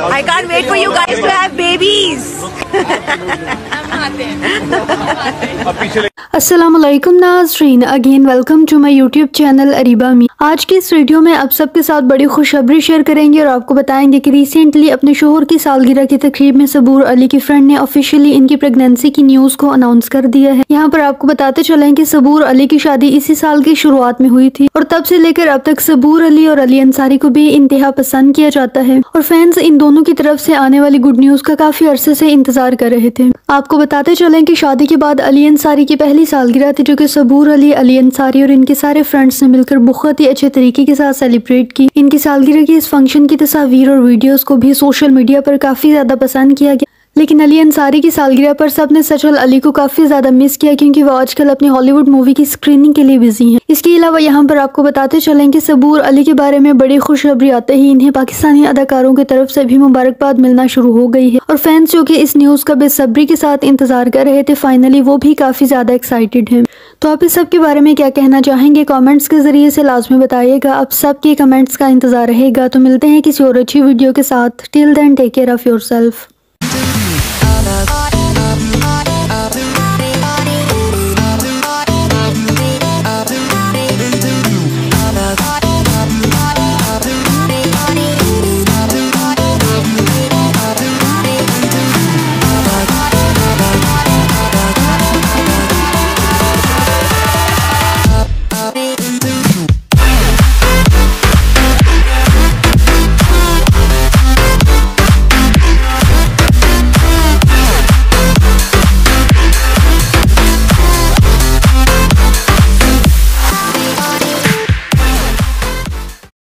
I can't wait for you guys to have babies. Assalamualaikum Nazreen. Again, welcome to my YouTube channel Ariba Me. आज की इस video में आप सबके साथ बड़ी खुशखबरी शेयर करेंगे और आपको बताएँगे कि रिसेंटली अपने शोहर की सालगिरह की तकरीब में सबूर अली की फ्रेंड ने ऑफिशियली इनकी प्रेगनेंसी की न्यूज़ को अनाउंस कर दिया है। यहाँ पर आपको बताते चले कि सबूर अली की शादी इसी साल की शुरुआत में हुई थी और तब से लेकर अब तक सबूर अली और अली अंसारी को भी इंतहा पसंद किया जाता है और फैंस इन दोनों की तरफ़ से आने वाली गुड न्यूज़ का काफ़ी अरसे से इंतज़ार कर रहे थे। आपको बताते चले की शादी के बाद अली अंसारी की पहली सालगिरह थी जो कि सबूर अली अली अंसारी और इनके सारे फ्रेंड्स ने मिलकर बहुत ही अच्छे तरीके के साथ सेलिब्रेट की। इनकी सालगिरह के इस फ़ंक्शन की तस्वीर और वीडियोस को भी सोशल मीडिया पर काफ़ी ज़्यादा पसंद किया गया। लेकिन अली अंसारी की सालगिरह पर सबने सचल अली को काफ़ी ज़्यादा मिस किया क्योंकि वो आजकल अपनी हॉलीवुड मूवी की स्क्रीनिंग के लिए बिज़ी हैं। इसके अलावा यहाँ पर आपको बताते चलें कि सबूर अली के बारे में बड़ी खुशखबरी आते ही इन्हें पाकिस्तानी अदाकारों की तरफ़ से भी मुबारकबाद मिलना शुरू हो गई है। और फैंस जो की इस न्यूज़ का बेसब्री के साथ इंतज़ार कर रहे थे फाइनली वो भी काफ़ी ज़्यादा एक्साइटेड है। तो आप इस सब के बारे में क्या कहना चाहेंगे? कमेंट्स के ज़रिए से लाजमी बताइएगा। आप सबके कमेंट्स का इंतज़ार रहेगा। तो मिलते हैं किसी और अच्छी वीडियो के साथ। Till then take care of yourself